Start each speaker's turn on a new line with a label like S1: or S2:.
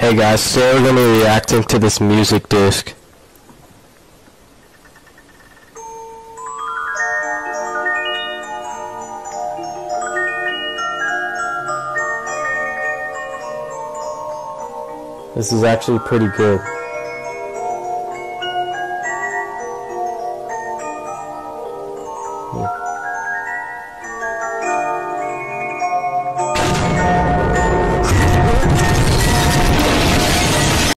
S1: Hey guys, today we're going to be reacting to this music disc. This is actually pretty good. Yeah.